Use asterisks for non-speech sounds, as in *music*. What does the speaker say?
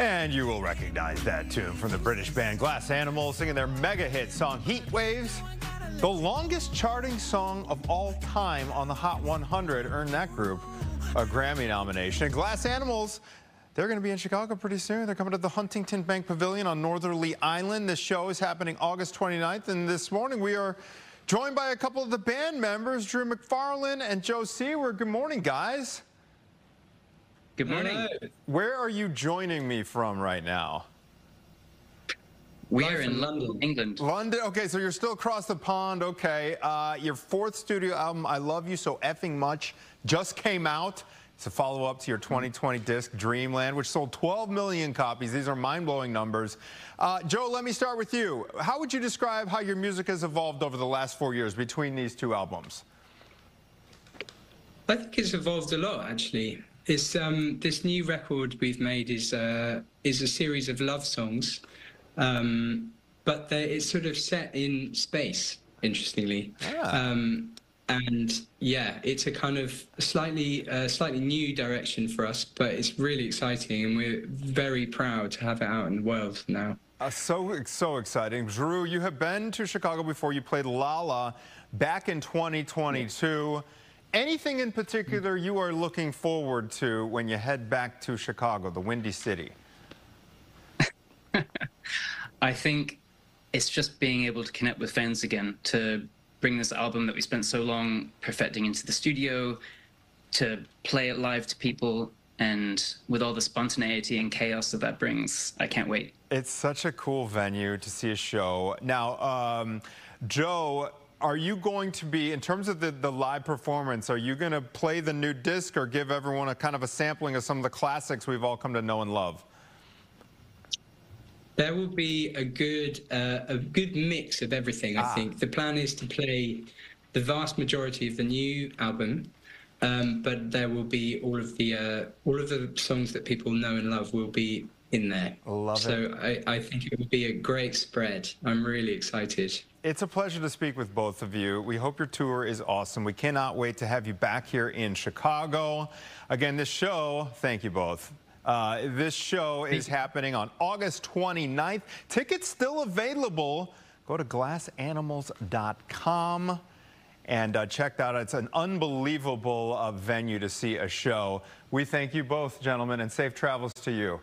And you will recognize that tune from the British band Glass Animals singing their mega hit song Heat Waves. The longest charting song of all time on the Hot 100 earned that group a Grammy nomination. And Glass Animals, they're going to be in Chicago pretty soon. They're coming to the Huntington Bank Pavilion on Northerly Island. This show is happening August 29th, and this morning we are joined by a couple of the band members, Drew MacFarlane and Joe Seaward. Good morning, guys. Good morning. Where are you joining me from right now? We are in London, England. London. Okay, so you're still across the pond. Okay. Uh, your fourth studio album, I Love You So Effing Much, just came out. It's a follow-up to your 2020 disc, Dreamland, which sold 12 million copies. These are mind-blowing numbers. Uh, Joe, let me start with you. How would you describe how your music has evolved over the last four years between these two albums? I think it's evolved a lot, actually. This um, this new record we've made is uh, is a series of love songs, um, but it's sort of set in space. Interestingly, yeah. um, and yeah, it's a kind of slightly uh, slightly new direction for us, but it's really exciting, and we're very proud to have it out in the world now. Uh, so so exciting, Drew. You have been to Chicago before. You played Lolla back in 2022. Anything in particular you are looking forward to when you head back to Chicago, the Windy City? *laughs* I think it's just being able to connect with fans again, to bring this album that we spent so long perfecting into the studio, to play it live to people, and with all the spontaneity and chaos that that brings, I can't wait. It's such a cool venue to see a show. Now, um, Joe, are you going to be, in terms of the, the live performance, are you going to play the new disc or give everyone a kind of a sampling of some of the classics we've all come to know and love? There will be a good uh, a good mix of everything. I ah. think the plan is to play the vast majority of the new album, um, but there will be all of the uh, all of the songs that people know and love will be in there. Love so it. I, I think it will be a great spread. I'm really excited. It's a pleasure to speak with both of you. We hope your tour is awesome. We cannot wait to have you back here in Chicago. Again, this show, thank you both. Uh, this show is happening on August 29th. Tickets still available. Go to glassanimals.com and uh, check that out. It's an unbelievable uh, venue to see a show. We thank you both, gentlemen, and safe travels to you.